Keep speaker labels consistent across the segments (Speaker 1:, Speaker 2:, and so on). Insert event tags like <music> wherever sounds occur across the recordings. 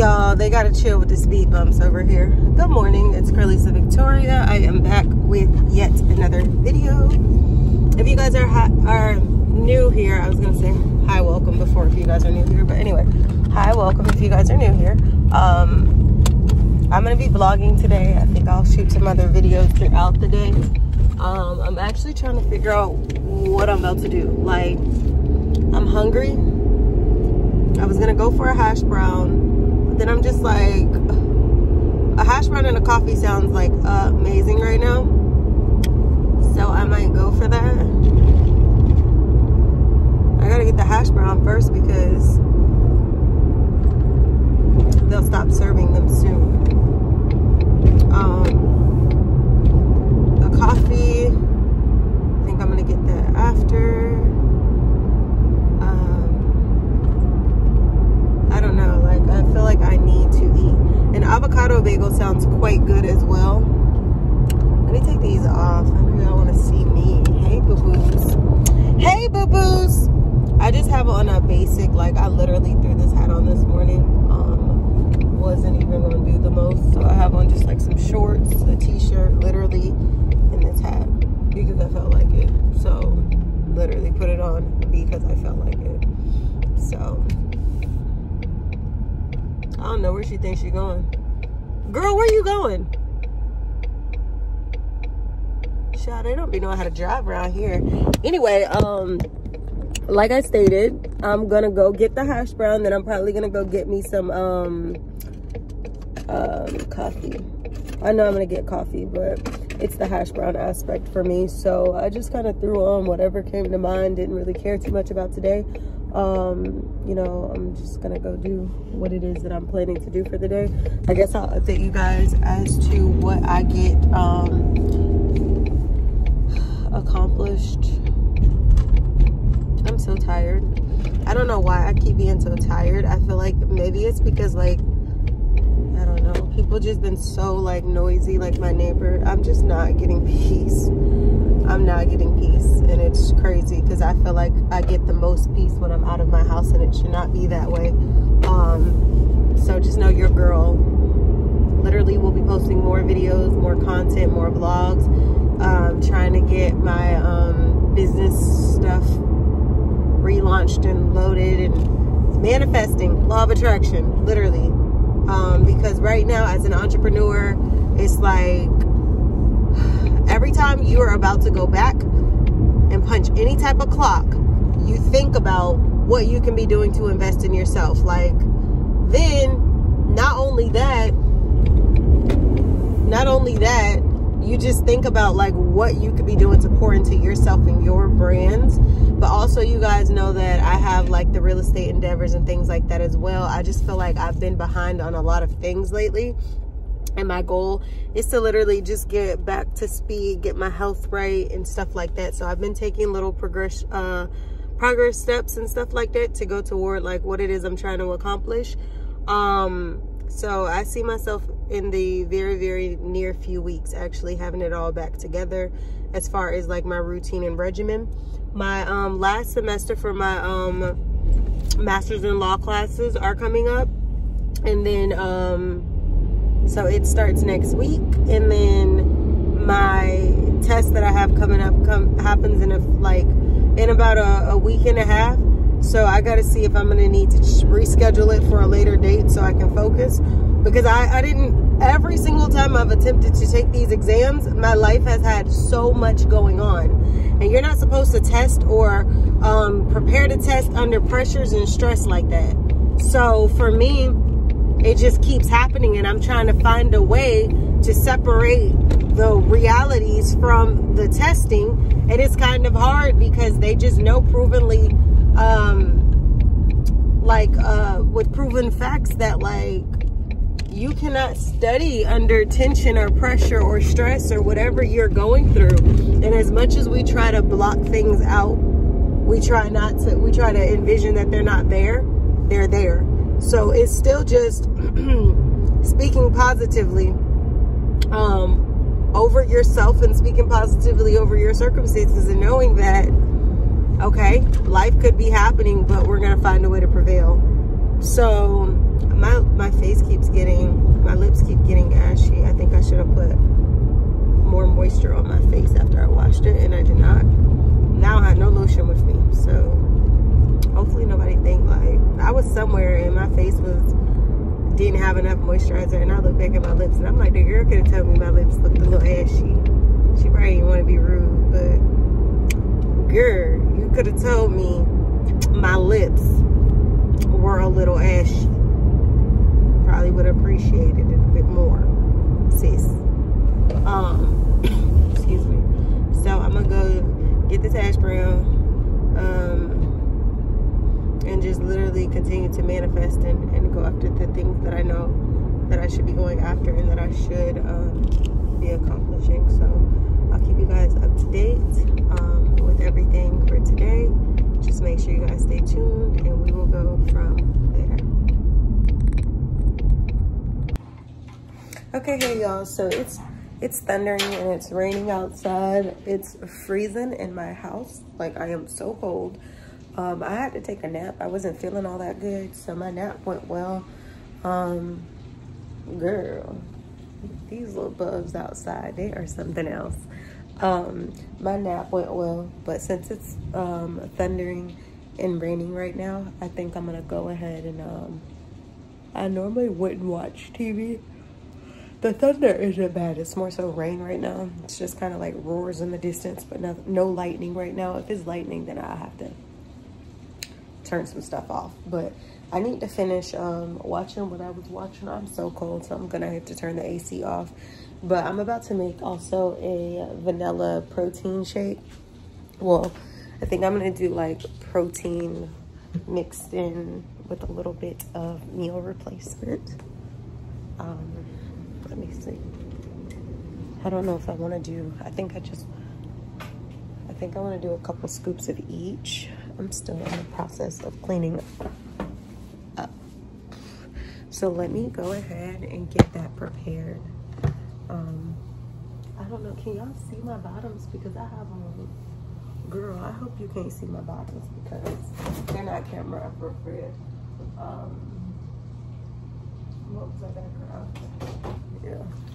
Speaker 1: Y'all, they gotta chill with the speed bumps over here. Good morning, it's Cralisa Victoria. I am back with yet another video. If you guys are are new here, I was gonna say hi, welcome before if you guys are new here, but anyway, hi, welcome if you guys are new here. Um, I'm gonna be vlogging today. I think I'll shoot some other videos throughout the day. Um, I'm actually trying to figure out what I'm about to do. Like, I'm hungry I was gonna go for a hash brown, I'm just like, a hash brown and a coffee sounds like amazing right now. So I might go for that. I gotta get the hash brown first because they'll stop serving them soon. Um, a coffee, I think I'm gonna get that after. I don't know. Like, I feel like I need to eat. An avocado bagel sounds quite good as well. Let me take these off. I know y'all want to see me. Hey, boo-boos. Hey, boo-boos. I just have on a basic, like, I literally threw this hat on this morning. Um, wasn't even going to do the most. So I have on just, like, some shorts, a t-shirt, literally, and this hat. Because I felt like it. So, literally put it on because I felt like it. So, I don't know where she thinks she's going. Girl, where are you going? Shot, they don't be knowing how to drive around here. Anyway, um, like I stated, I'm gonna go get the hash brown, then I'm probably gonna go get me some um um coffee. I know I'm gonna get coffee, but it's the hash brown aspect for me. So I just kind of threw on whatever came to mind. Didn't really care too much about today um you know i'm just gonna go do what it is that i'm planning to do for the day. I guess i'll update you guys as to what i get um accomplished. I'm so tired. I don't know why i keep being so tired. I feel like maybe it's because like i don't know. People just been so like noisy like my neighbor. I'm just not getting peace I'm not getting peace. And it's crazy because I feel like I get the most peace when I'm out of my house and it should not be that way. Um, so just know your girl literally will be posting more videos, more content, more vlogs. Um, trying to get my um, business stuff relaunched and loaded and manifesting law of attraction, literally. Um, because right now, as an entrepreneur, it's like every time you are about to go back and punch any type of clock, you think about what you can be doing to invest in yourself. Like, then, not only that, not only that, you just think about like what you could be doing to pour into yourself and your brands. But also, you guys know that I have like the real estate endeavors and things like that as well. I just feel like I've been behind on a lot of things lately and my goal is to literally just get back to speed get my health right and stuff like that. So i've been taking little progress uh progress steps and stuff like that to go toward like what it is i'm trying to accomplish. Um so i see myself in the very very near few weeks actually having it all back together as far as like my routine and regimen. My um last semester for my um masters in law classes are coming up. And then um so it starts next week, and then my test that I have coming up come happens in a like in about a, a week and a half. So I got to see if I'm going to need to reschedule it for a later date so I can focus. Because I, I didn't, every single time I've attempted to take these exams, my life has had so much going on. And you're not supposed to test or um, prepare to test under pressures and stress like that. So for me, it just keeps happening and i'm trying to find a way to separate the realities from the testing. And it's kind of hard because they just know provenly um like uh with proven facts that like you cannot study under tension or pressure or stress or whatever you're going through. And as much as we try to block things out we try not to we try to envision that they're not there they're there so it's still just <clears throat> speaking positively um, over yourself and speaking positively over your circumstances and knowing that, okay, life could be happening, but we're going to find a way to prevail. So my my face keeps getting, my lips keep getting ashy. I think I should have put more moisture on my face after I washed it and I did not. Now I have no lotion with me. So hopefully nobody think like I was somewhere and my face was didn't have enough moisturizer and I look back at my lips and I'm like the girl could have told me my lips looked a little ashy. She probably didn't want to be rude, but girl, you could have told me my lips were a little ashy. Probably would have appreciated it a bit more, sis. Um, <coughs> excuse me. So I'm gonna go get this hash brown. Um, and literally continue to manifest and, and go after the things that I know that I should be going after and that I should um, be accomplishing. So I'll keep you guys up to date um, with everything for today. Just make sure you guys stay tuned and we will go from there. Okay, hey y'all. So it's it's thundering and it's raining outside. It's freezing in my house. Like I am so cold. Um, I had to take a nap. I wasn't feeling all that good, so my nap went well. Um, girl, these little bugs outside, they are something else. Um, my nap went well, but since it's um, thundering and raining right now, I think I'm gonna go ahead and um, I normally wouldn't watch TV. The thunder isn't bad. It's more so rain right now. It's just kind of like roars in the distance, but no, no lightning right now. If it's lightning, then I have to turn some stuff off. But I need to finish um, watching what I was watching. I'm so cold, so I'm gonna have to turn the AC off. But I'm about to make also a vanilla protein shake. Well, I think I'm gonna do like protein mixed in with a little bit of meal replacement. Um, let me see. I don't know if I wanna do, I think I just, I think I wanna do a couple scoops of each. I'm still in the process of cleaning up. So let me go ahead and get that prepared. Um, I don't know, can y'all see my bottoms? Because I have on, girl, I hope you can't see my bottoms because they're not camera appropriate. Um, what was I grab? Yeah.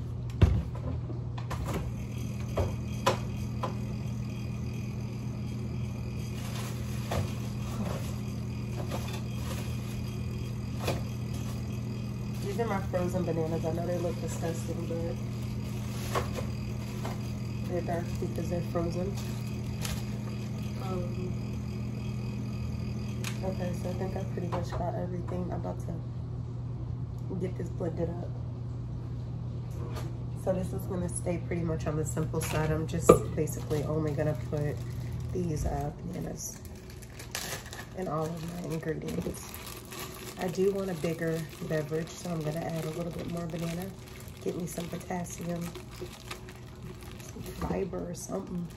Speaker 1: Frozen bananas. I know they look disgusting, but they're dark because they're frozen. Um, okay, so I think I pretty much got everything. I'm about to get this blended up. So this is gonna stay pretty much on the simple side. I'm just basically only gonna put these uh, bananas in all of my ingredients. I do want a bigger beverage, so I'm gonna add a little bit more banana. Get me some potassium, some fiber or something.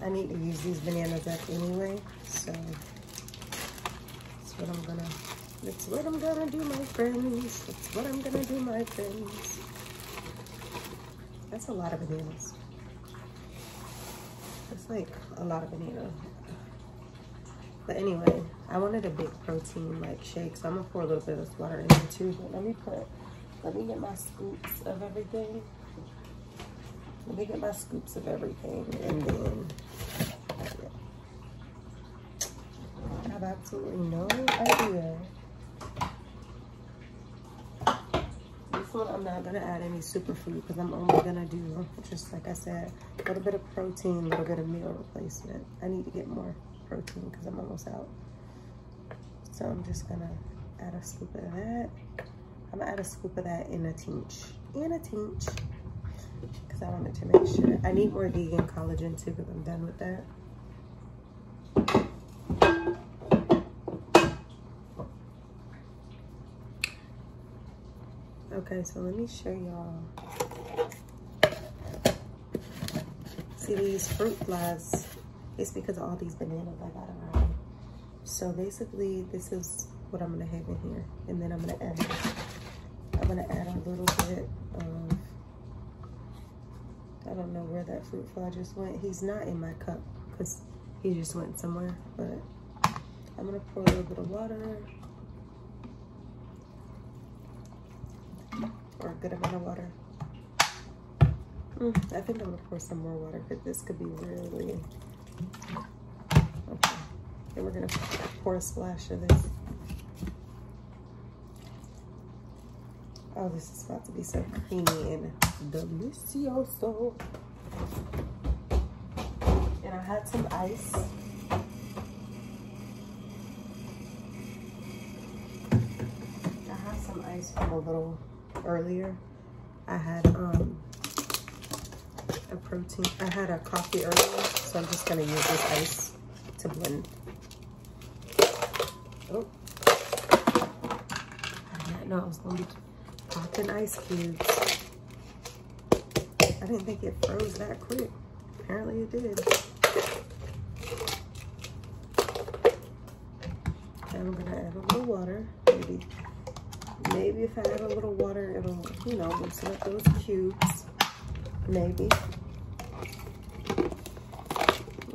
Speaker 1: I need to use these bananas up anyway, so that's what I'm gonna, that's what I'm gonna do, my friends. That's what I'm gonna do, my friends. That's a lot of bananas like a lot of banana. But anyway, I wanted a big protein like shake, so I'm gonna pour a little bit of water in there too. But let me put, let me get my scoops of everything. Let me get my scoops of everything, and then. I have absolutely no idea one, I'm not gonna add any superfood because I'm only gonna do, just like I said, a little bit of protein, a little bit of meal replacement. I need to get more protein because I'm almost out. So I'm just gonna add a scoop of that. I'm gonna add a scoop of that in a teach, in a teach, because I wanted to make sure. I need more vegan collagen too because I'm done with that. Okay, so let me show y'all. See these fruit flies, it's because of all these bananas I got around. So basically, this is what I'm gonna have in here. And then I'm gonna add, I'm gonna add a little bit of, I don't know where that fruit fly just went. He's not in my cup because He just went somewhere, but I'm gonna pour a little bit of water. Or a good amount of water. I think I'm gonna pour some more water because this could be really, okay. Then we're gonna pour a splash of this. Oh, this is about to be so creamy and delicioso. And I had some ice. I had some ice from a little earlier. I had um a protein. I had a coffee earlier, so I'm just gonna use this ice to blend. Oh, I didn't know I was gonna be popping ice cubes. I didn't think it froze that quick. Apparently it did. Okay, I'm gonna add a little water, maybe. Maybe if I add a little water, it'll, you know, loosen up those cubes. Maybe.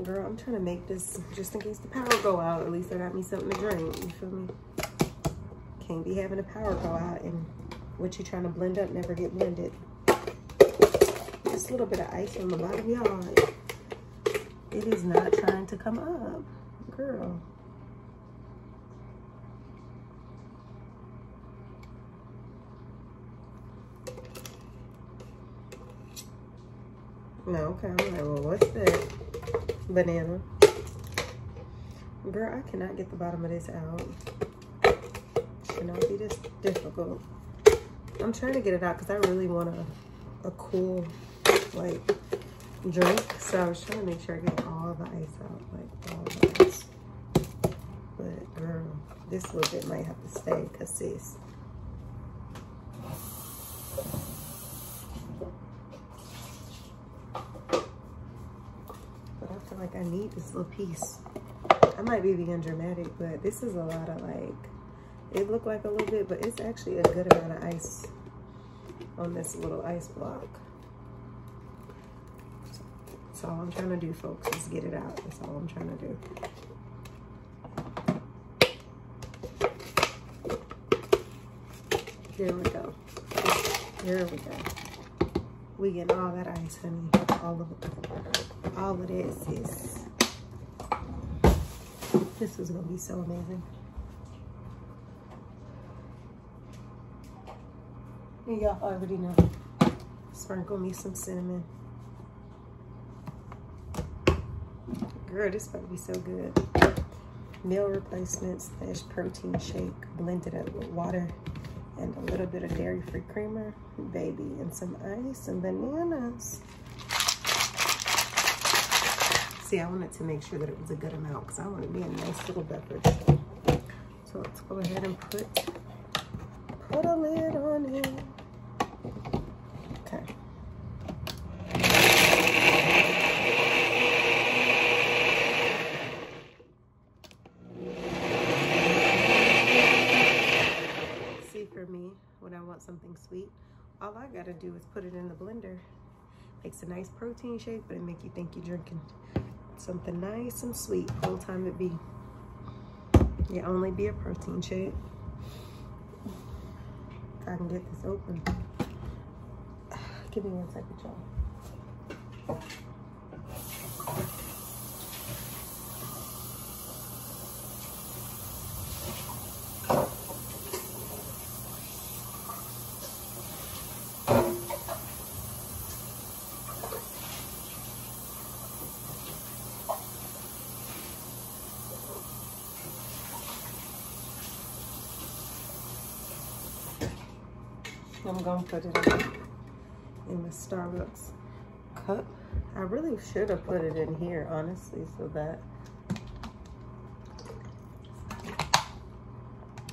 Speaker 1: Girl, I'm trying to make this just in case the power go out. At least I got me something to drink. You feel me? Can't be having the power go out and what you're trying to blend up never get blended. Just a little bit of ice on the bottom, y'all. It is not trying to come up. Girl. No, okay. I'm like, well, what's that? Banana. Girl, I cannot get the bottom of this out. Should not be this difficult. I'm trying to get it out because I really want a, a cool, like, drink. So I was trying to make sure I get all the ice out, like, all the ice. But, girl, this little bit might have to stay because, sis, like I need this little piece. I might be being dramatic, but this is a lot of like, it looked like a little bit, but it's actually a good amount of ice on this little ice block. So all I'm trying to do, folks, is get it out. That's all I'm trying to do. There we go. There we go. We get all that ice, honey. All of it all of this is, this is gonna be so amazing. Y'all already know. Sprinkle me some cinnamon. Girl, this is about to be so good. Meal replacements slash protein shake blended up with water and a little bit of dairy-free creamer, baby, and some ice and bananas. See, I wanted to make sure that it was a good amount because I want it to be a nice little beverage. So let's go ahead and put, put a lid on it. Okay. See, for me, when I want something sweet, all I gotta do is put it in the blender. Makes a nice protein shake, but it make you think you're drinking something nice and sweet whole time it be. Yeah, only be a protein shake. If I can get this open. <sighs> Give me one second, y'all. I'm gonna put it in, the Starbucks cup. I really should have put it in here, honestly, so that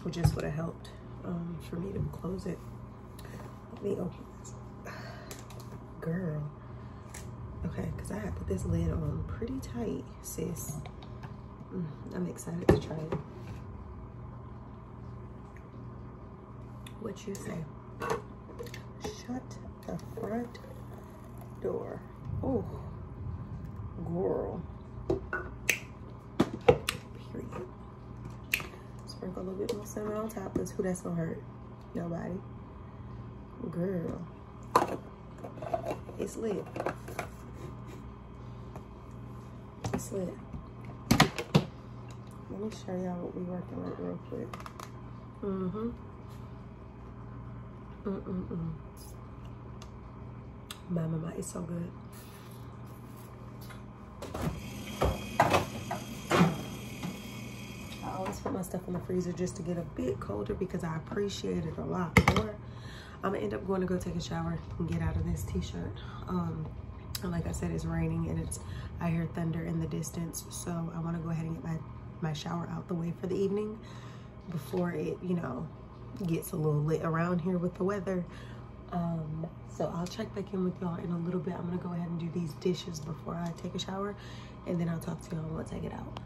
Speaker 1: which just would have helped um, for me to close it. Let me open this. <sighs> Girl. Okay, because I have put this lid on pretty tight, sis. Mm, I'm excited to try it. What you say? shut the front door. Oh, girl. Period. Sprinkle a little bit more cinnamon on top because who that's gonna hurt? Nobody. Girl. It's lit. It's lit. Let me show y'all what we working with real quick. Mm-hmm. Mm-mm-mm. My mama, it's so good. I always put my stuff in the freezer just to get a bit colder because I appreciate it a lot more. I'm gonna end up going to go take a shower and get out of this t-shirt. Um, and like I said, it's raining and it's I hear thunder in the distance. So I wanna go ahead and get my, my shower out the way for the evening before it, you know, gets a little lit around here with the weather. Um, so I'll check back in with y'all in a little bit. I'm gonna go ahead and do these dishes before I take a shower and then I'll talk to y'all once I get out.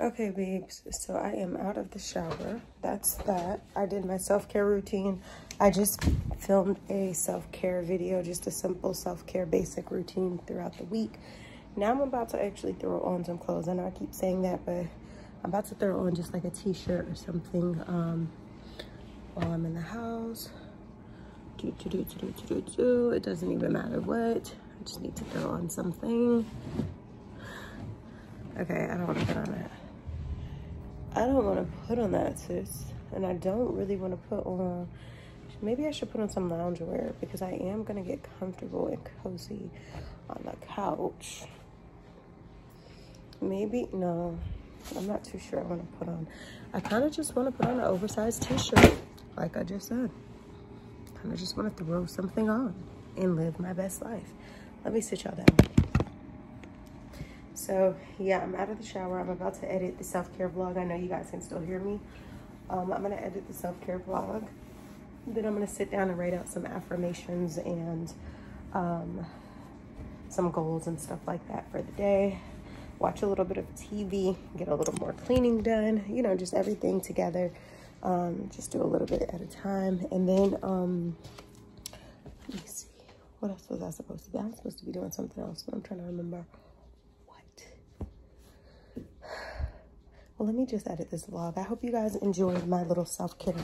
Speaker 1: Okay, babes, so I am out of the shower. That's that. I did my self-care routine. I just filmed a self-care video, just a simple self-care basic routine throughout the week. Now I'm about to actually throw on some clothes. I know I keep saying that, but I'm about to throw on just like a t-shirt or something um, while I'm in the house. Do, do, do, do, do, do, do. It doesn't even matter what. I just need to throw on something. Okay, I don't want to put on that. I don't want to put on that, sis. And I don't really want to put on... Maybe I should put on some loungewear because I am going to get comfortable and cozy on the couch. Maybe... No. I'm not too sure I want to put on. I kind of just want to put on an oversized t-shirt. Like I just said. of just want to throw something on and live my best life. Let me sit y'all down. So yeah, I'm out of the shower. I'm about to edit the self-care vlog. I know you guys can still hear me. Um, I'm gonna edit the self-care vlog. Then I'm gonna sit down and write out some affirmations and um, some goals and stuff like that for the day. Watch a little bit of TV, get a little more cleaning done, you know, just everything together. Um, just do a little bit at a time. And then, um, let me see, what else was I supposed to be? I'm supposed to be doing something else, but I'm trying to remember. What. <sighs> Well let me just edit this vlog i hope you guys enjoyed my little self-care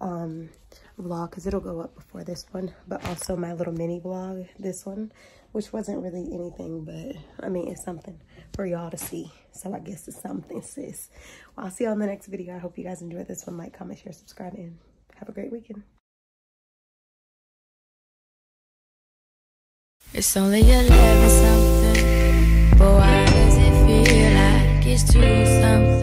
Speaker 1: um, vlog because it'll go up before this one, but also my little mini vlog, this one, which wasn't really anything, but I mean, it's something for y'all to see. So I guess it's something, <laughs> sis. Well, I'll see y'all in the next video. I hope you guys enjoyed this one. Like, comment, share, subscribe, and have a great weekend.
Speaker 2: It's only 11 something, but why does it feel like it's 2 something?